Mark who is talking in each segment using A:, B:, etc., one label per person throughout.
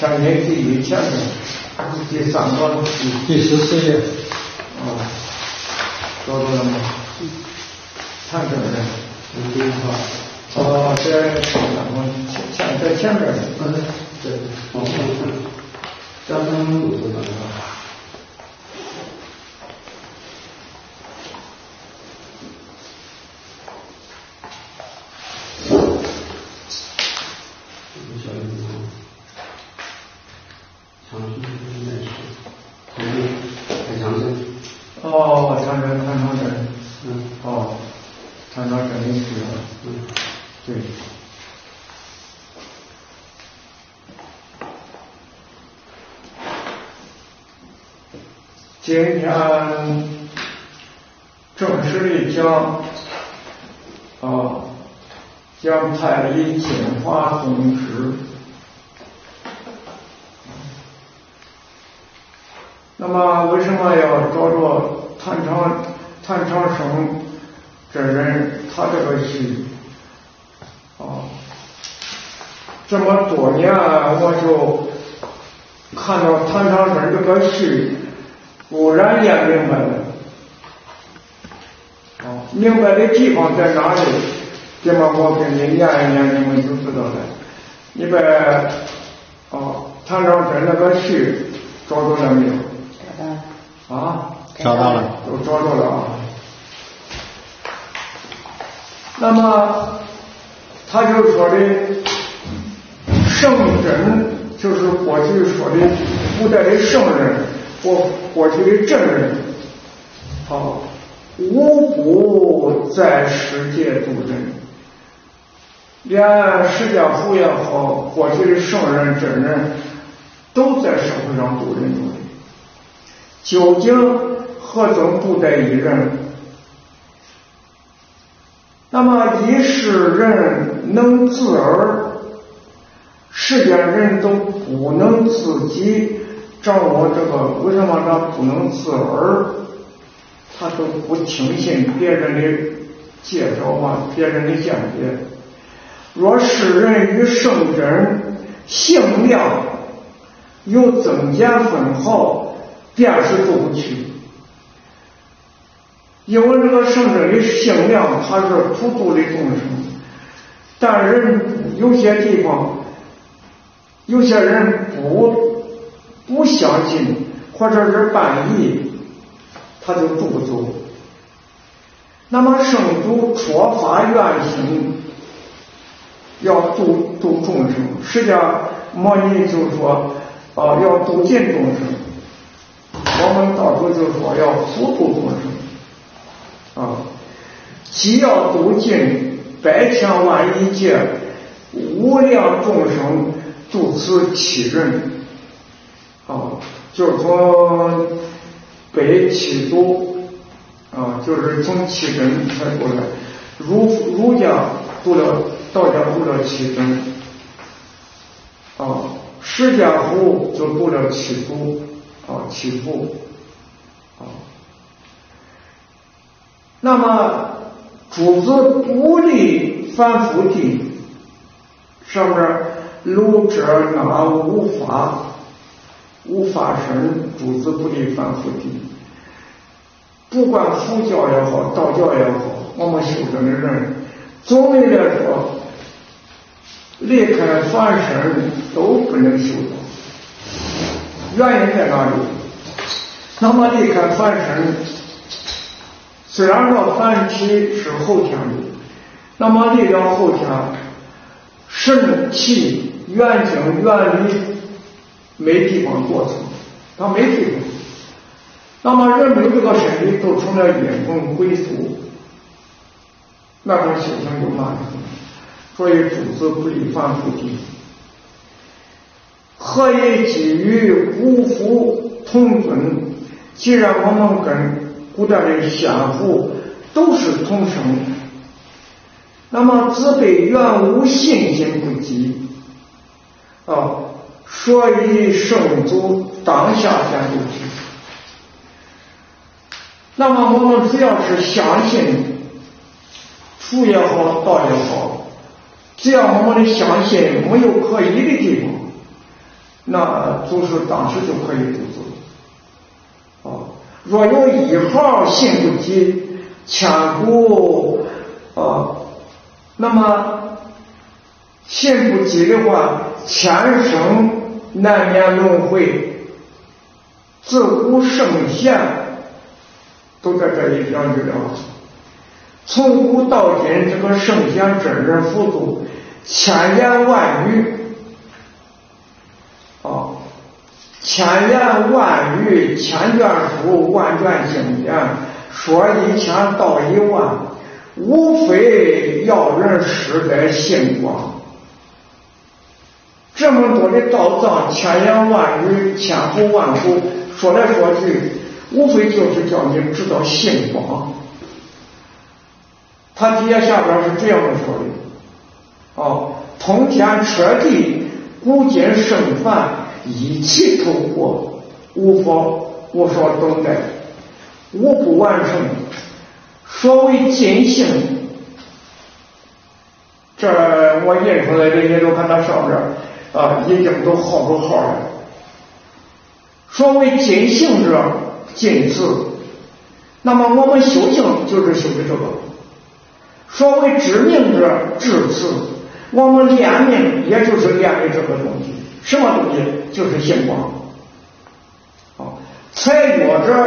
A: 找。哦，前面第一前面，第三个
B: 第十四页。
A: 哦，找到了吗？谭真人。
B: 嗯，好。
A: 哦，在前前在前面。
B: 嗯，对。往上看，张三路是哪个？
A: 哦，长城，长城镇。嗯。哦，长城镇的是。嗯。对。今天正式的讲，啊，讲太乙金华宗旨。那么为什么要找着谭长谭长生这人？他这个戏，啊，这么多年我就看到谭长生这个戏。忽然间明白了，哦，明白的地方在哪里？这么我给你念一念，你们就知道了。你把哦，唐长生那个序找到了没有？
C: 找到了。
A: 啊？
B: 找到了。
A: 都找到了啊。那么，他就说的圣人，就是过去说的古代的圣人。过过去的证人，好，无不在世界度人，连释迦佛也好，过去的圣人真人，都在社会上度人度人。究竟何曾不得一人？那么一世人能自尔，世间人都不能自己。掌握这个，为什么他不能自儿？他都不听信别人的介绍啊，别人的见解。若世人与圣人性量有增减分毫，便是过不去。因为这个圣人的性量，它是普度的众生，但人有些地方，有些人不。不相信或者是半疑，他就住不走。那么圣主说法愿心，要度度众生。释迦牟尼就说，啊，要度尽众生。我们到时候就说要普度众生，啊，既要度尽百千万亿劫无量众生，度此七人。啊，就是从北七都，啊，就是从七根才过来。儒儒家读了，道家读了七根，啊，释迦佛就读了七祖，啊，七祖，啊。那么诸子独立凡夫地，上面如者那无法。无法生，诸子不离凡夫地。不管佛教也好，道教也好，我们修正的人，总的来说，离开凡身都不能修道。原因在哪里？那么离开凡身，虽然说凡体是后天的，那么离了后天，神气、元精、元理。没地方做成，他没地方。那么人们这个身体都成了阴魂鬼俗，那种修行就难了。所以诸子不离凡夫地。何以基于五福同尊？既然我们跟古代的先父都是同生，那么自对原无信心不及啊。所以圣祖当下天主体。那么我们只要是相信，福也好，道也好，只要我们的相信没有可疑的地方，那就是当时就可以读字。哦，若有一号信不及，千古啊，那么信不及的话，前生难免轮回，自古圣贤。都在这里讲去了。从古到今，这个圣贤真人辅助，千言万语，啊，千言万语，千卷书，万卷经典，说一千道一万，无非要人识得信光。这么多的道藏，千言万语，千呼万呼，说来说去。无非就是叫你知道性光，他底下下边是这样说的：哦，通天彻地，古今圣凡一起透过，无法无所等待，无不完成。所谓尽性，这我印出来的，你都看那上边啊，已经都好多号了。所谓尽性者。尽次，那么我们修行就是修的这个。所谓知命者知次，我们练命也就是练的这个东西。什么东西？就是星光。啊，采药者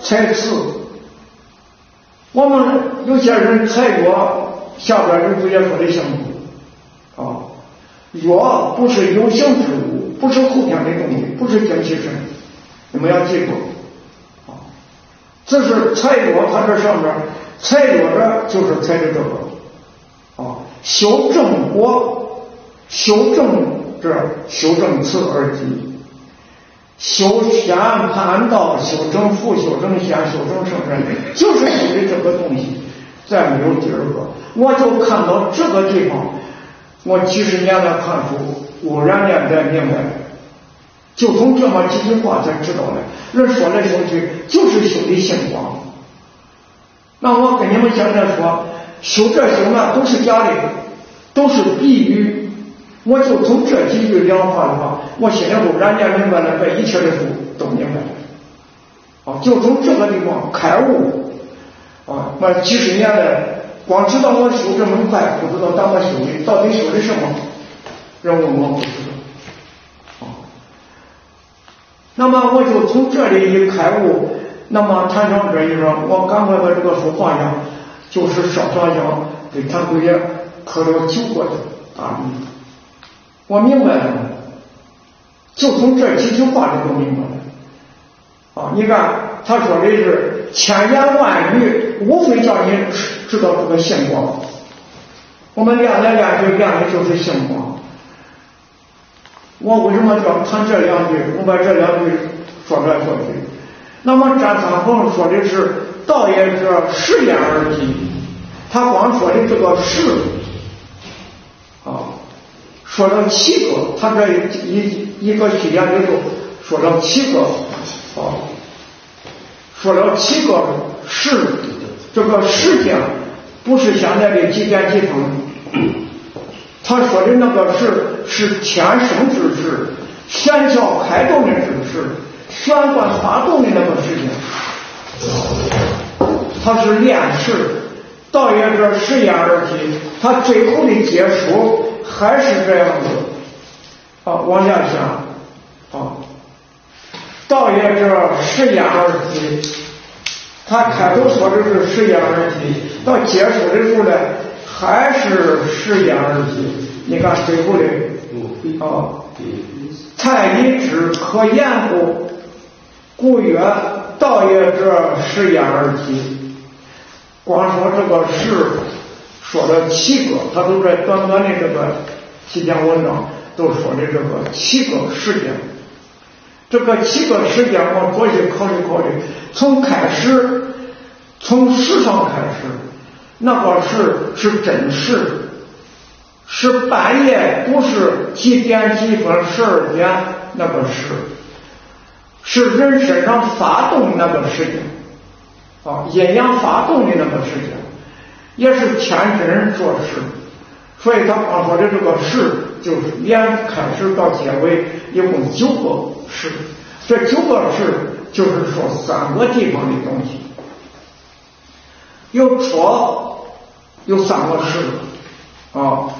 A: 采次。我们有些人采药，下边人直接说的相图。啊，药不是有形之物，不是后天的东西，不是精气神。你们要记住。啊这是财药，它这上面财药的就是采的这个啊，修正果，修正这修正此而已，修仙盘道，修正福，修正仙，修正圣人，就是修的这个东西，再没有第二个。我就看到这个地方，我几十年来看书，偶然间才明白。就从这么几句话才知道的，人说来说去就是修的心光。那我跟你们现在说，修这修那都是假的，都是比喻。我就从这几句两话的话，我心里头然间明白了，这一切的书都明白了。啊，就从这个地方开悟。啊，那几十年来，光知道我修这么快，不知道咱们修的到底修的什么，人问我不知道。那么我就从这里一开悟，那么谈上这一说，我赶快把这个书放下，就是烧上香给谭贵爷磕了九个大礼。我明白了，就从这几句话里都明白了。啊，你看他说的是千言万语，无非叫你知道这个星光。我们练来练去练的就是星光。我为什么叫谈这两句？我把这两句说来说去。那么张三丰说的是“道也者，十言而已”，他光说的这个“十”，啊，说了七个，他这一一一个序言里头说了七个，啊，说了七个“十”，这个“时间不是现在的几点几分。他说的那个是是天生之时，弦桥开动的之时，旋转发动的那个时间，他是练时。道也者，实验而起，他最后的结束还是这样子。啊，往下想，啊，道也者，实验而起，他开头说的是实验而起，到结束的时候呢？还是实言而已。你看最后的啊，太一之可言乎？故曰：道也者，实言而已。光说这个十，说了七个，他都在短短的这个几篇文章都说的这个七个时间。这个七个时间，我仔细考虑考虑，从开始，从时上开始。那个时是真实，是半夜，不是几点几分十二点那个时，是人身上发动那个时间，啊，阴阳发动的那个时间，也是天真做事。所以他刚说的这个事，就是连开始到结尾一共九个事，这九个事就是说三个地方的东西，有戳，有三个事，啊，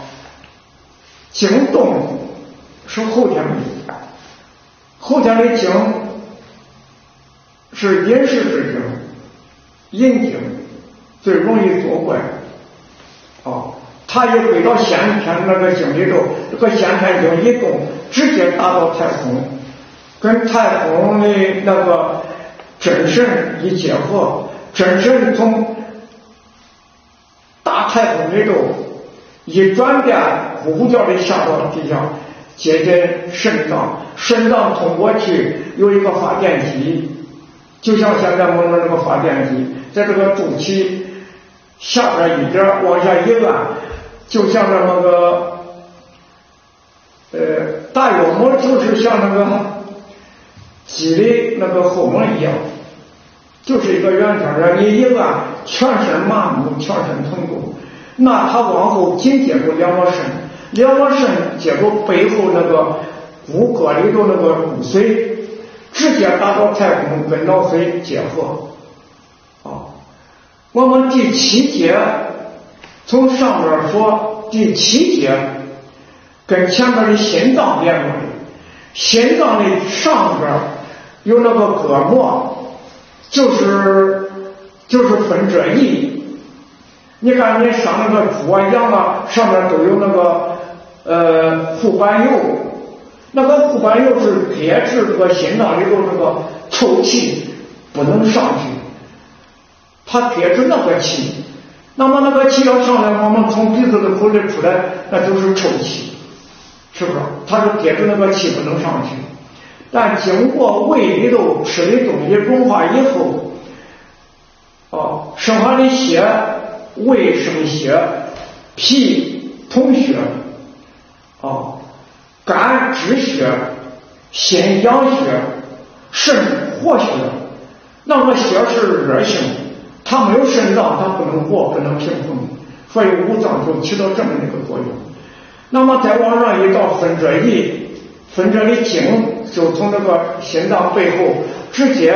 A: 惊动是后天的，后天的惊是阴时之惊，阴经最容易作怪，他一回到先天那个经里头，这个先天经一动，直接达到太空，跟太空的那个真神一结合，真神从大太空里头一转变，呼呼叫的下到地下，接近肾脏，肾脏通过去有一个发电机，就像现在我们这个发电机，在这个肚脐下边一点往下一按。就像那个，呃，大幽膜就是像那个鸡的那个后门一样，就是一个圆圈儿，你一按，全身麻木，全身疼痛。那它往后紧接着两个肾，两个肾接着背后那个骨骼里头那个骨髓，直接达到太空跟脑髓结合。啊，我们第七节。从上边说第七节，跟前面的心脏连着的，心脏的上边有那个膈膜，就是就是分这一。你看你上那个猪啊羊啊，上面都有那个呃护板油，那个护板油是憋制这个心脏里头这个臭气不能上去，它憋制那个气。那么那个气要上来，我们从鼻子的口里出来，那都是臭气，是不是？它是憋住那个气不能上去。但经过胃里头吃的东西融化以后，哦，剩下的血，胃生血，脾统血，啊，肝止血，心养血，肾活血。那个血是热性。它没有肾脏，它不能活，不能平衡，所以五脏就起到这么一个作用。那么再往上一到分这一，分这的经就从这个心脏背后直接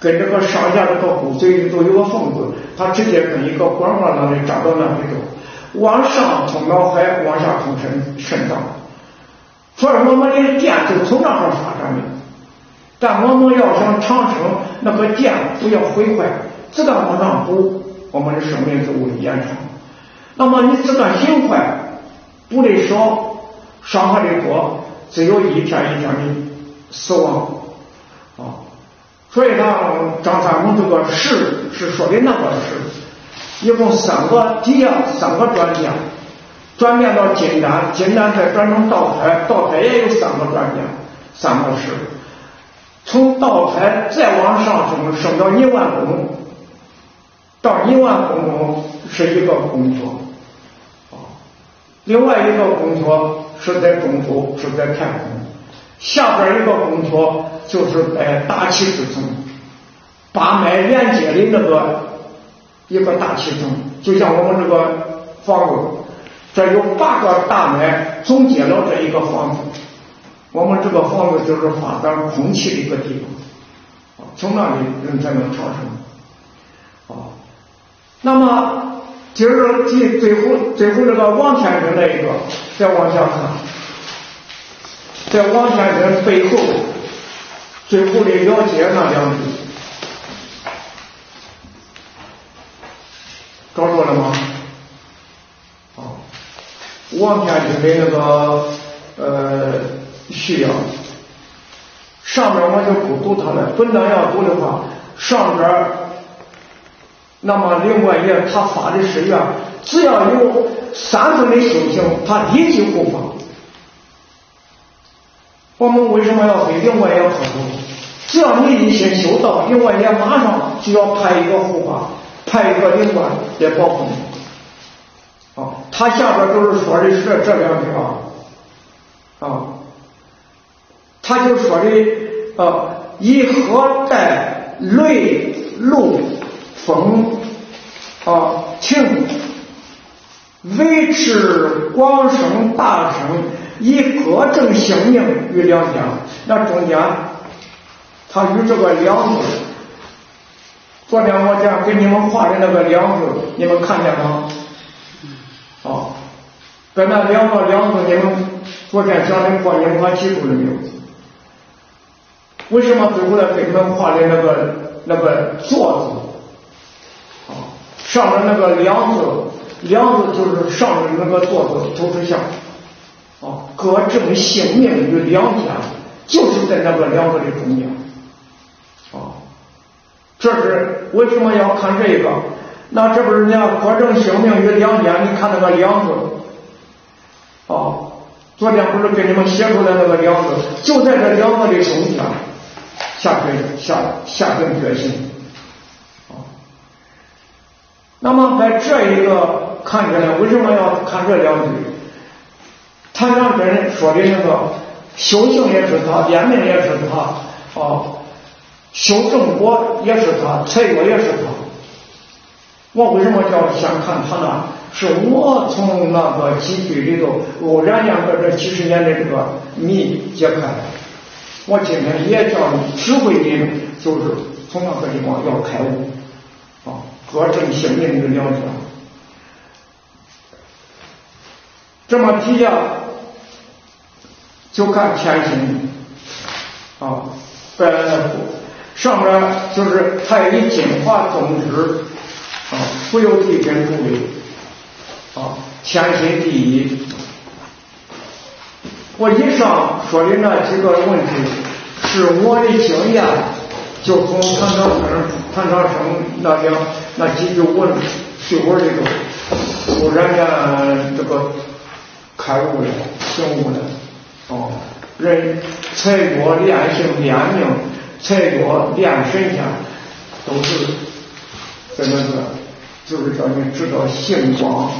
A: 跟这个上下这个骨髓里头有个缝子，它直接跟一个管管那里扎到那里头，往上通脑海，往下通肾肾脏。所以我们的电就从那块发展的，但我们要想长生，那个电不要毁坏。子弹往上补，我们的生命就会延长。那么你子弹心坏，补的少，伤害的多，只有一天一天的死亡啊。所以呢，张三丰这个事是说的那个事，一共三个底下三个专家，转变到金丹，金丹再转成道胎，道胎也有三个专家，三个事。从道胎再往上升，升到一万公。到一万公中是一个工作，啊，另外一个工作是在中途，是在太空，下边一个工作就是在大气之中，八脉连接的那个一个大气层，就像我们这个房子，这有八个大脉总结了这一个房子，我们这个房子就是发展空气的一个地方，从那里人才能长生。那么，今儿最最后最后这个王天君那一个，再往下看，在王天君背后最后的了解那两句，找着了吗？啊，王天君的那个呃序啊，上面我就不读它了，本章要读的话，上边。那么另外也，他发的誓愿，只要有三分的修行，他立即护法。我们为什么要给另外也科普？只要你一心修道，另外也马上就要派一个护法，派一个灵官来保护你。啊，他下边都是说的是这两句啊，啊，他就说的，呃，以何待雷路风啊晴，维持广生大生，以各正性命于两家。那中间，他与这个两字，昨天我讲给你们画的那个两字，你们看见吗？啊，跟那两个两字，你们昨天讲的过，你们还记住了没有？为什么最后来给你们画的那个那个座字？上面那个两字，两字就是上面那个座字都是像，啊，各正性命于两天，就是在那个两字的中间，啊，这是为什么要看这个？那这不是讲各正性命于两天？你看那个两字，啊，昨天不是给你们写出来那个两字，就在这两个的中间。下决下下定决心，那么在这一个看起来，为什么要看这两句？谭长真说的那个修行也是他，练命也是他，啊，修正果也是他，财果也是他。我为什么叫先看他呢？是我从那个几句里头偶然间把这几十年的这个谜解开。我今天也叫你指挥你，就是从那个地方要开悟，啊，各正性命的了解。这么提下，就看天心，啊，白来的上面就是太乙金华宗旨，啊，不由地根助力，啊，天心第一。我以上说的那几个问题，是我的经验，就从谭长生、谭长生那两那几句文句文里头，突然间这个开悟了、醒悟了，哦，人财过练性练命，财过练神仙，都是这个个，就是叫你知道性光。